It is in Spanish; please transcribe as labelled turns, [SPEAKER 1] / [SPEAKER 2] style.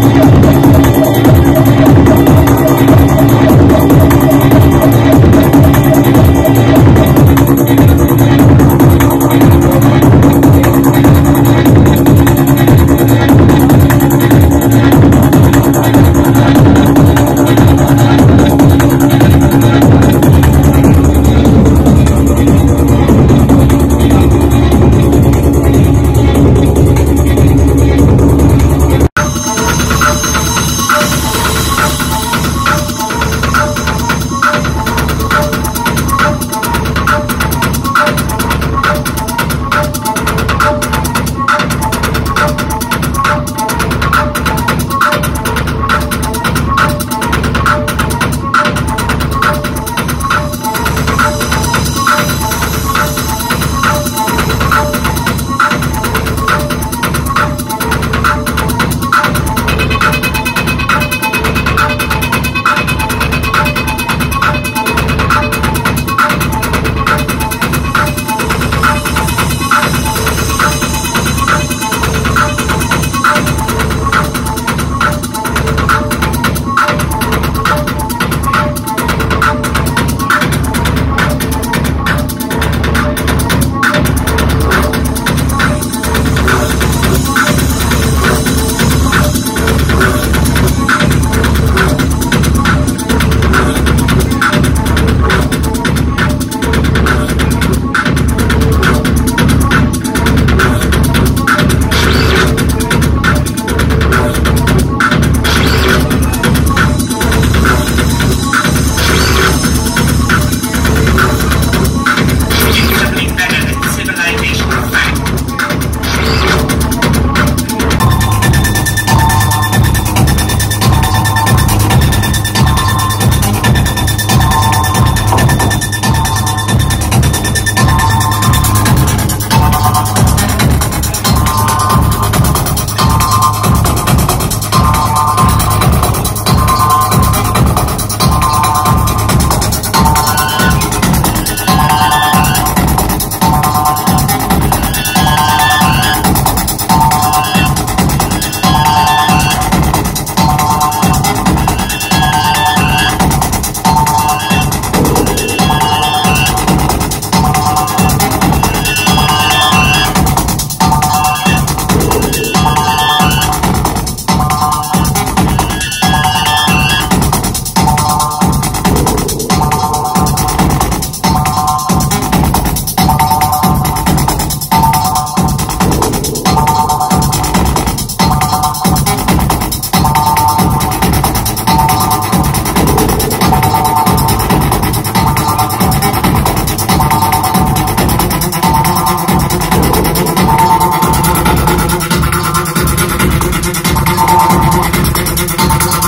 [SPEAKER 1] ¡Gracias!